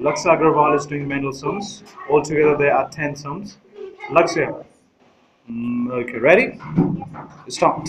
Laksa Agrawal is doing mental sums. Altogether, there are 10 sums. Lakshya. Mm, okay, ready? Start.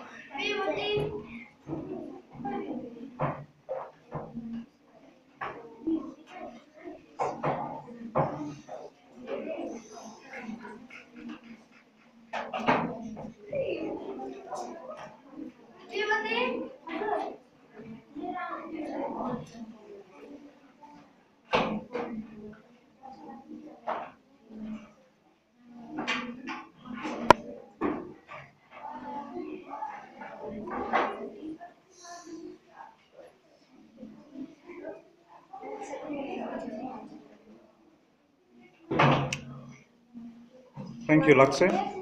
Thank you, Lakshya.